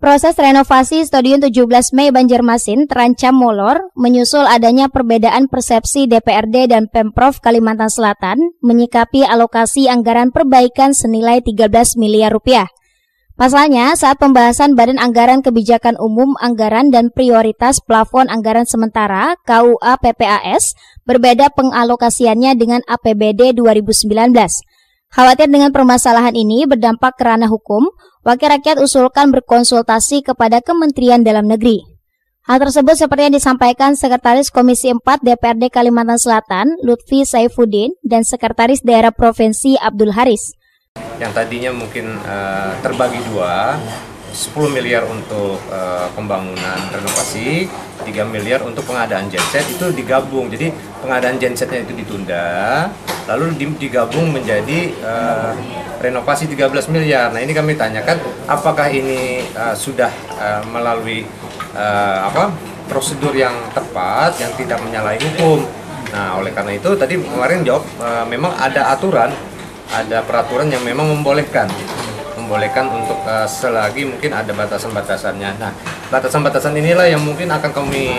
Proses renovasi Stadion 17 Mei Banjarmasin terancam molor menyusul adanya perbedaan persepsi DPRD dan Pemprov Kalimantan Selatan menyikapi alokasi anggaran perbaikan senilai 13 miliar rupiah. Pasalnya, saat pembahasan Badan Anggaran Kebijakan Umum Anggaran dan Prioritas Plafon Anggaran Sementara KUA PPAS berbeda pengalokasiannya dengan APBD 2019. Khawatir dengan permasalahan ini berdampak ke ranah hukum, Wakil Rakyat usulkan berkonsultasi kepada Kementerian Dalam Negeri. Hal tersebut seperti yang disampaikan Sekretaris Komisi 4 DPRD Kalimantan Selatan, Lutfi Saifuddin, dan Sekretaris Daerah Provinsi Abdul Haris. Yang tadinya mungkin uh, terbagi dua, 10 miliar untuk uh, pembangunan renovasi, 3 miliar untuk pengadaan genset itu digabung. Jadi pengadaan gensetnya itu ditunda, lalu digabung menjadi uh, renovasi 13 miliar. Nah, ini kami tanyakan apakah ini uh, sudah uh, melalui uh, apa? prosedur yang tepat yang tidak menyalahi hukum. Nah, oleh karena itu tadi kemarin jawab uh, memang ada aturan, ada peraturan yang memang membolehkan membolehkan untuk uh, selagi mungkin ada batasan-batasannya. Nah, batasan-batasan inilah yang mungkin akan kami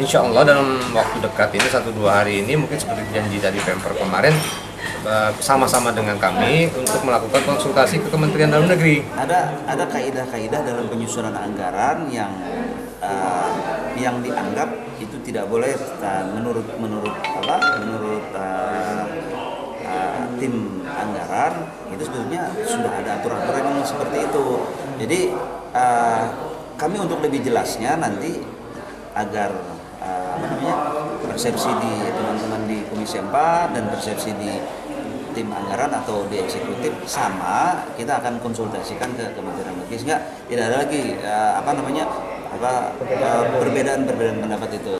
insya Allah dalam waktu dekat ini satu dua hari ini mungkin seperti janji tadi Pemper kemarin eh, sama-sama dengan kami untuk melakukan konsultasi ke Kementerian Dalam Negeri. Ada ada kaidah-kaidah dalam penyusunan anggaran yang uh, yang dianggap itu tidak boleh uh, menurut menurut apa menurut uh, tim anggaran itu sebetulnya sudah ada aturan-aturan yang seperti itu. Jadi uh, kami untuk lebih jelasnya nanti agar namanya persepsi di teman-teman di Komisi 4 dan persepsi di tim anggaran atau di eksekutif sama kita akan konsultasikan ke Kementerian Negeri sehingga tidak ada lagi uh, apa namanya apa perbedaan-perbedaan pendapat itu.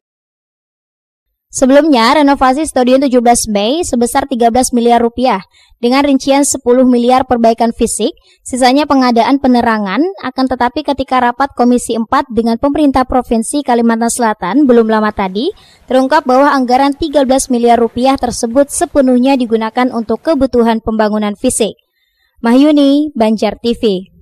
Sebelumnya, renovasi Stadion 17 Mei sebesar 13 miliar rupiah dengan rincian 10 miliar perbaikan fisik, sisanya pengadaan penerangan, akan tetapi ketika rapat Komisi 4 dengan pemerintah Provinsi Kalimantan Selatan belum lama tadi, terungkap bahwa anggaran 13 miliar rupiah tersebut sepenuhnya digunakan untuk kebutuhan pembangunan fisik. Mahyuni, Banjar TV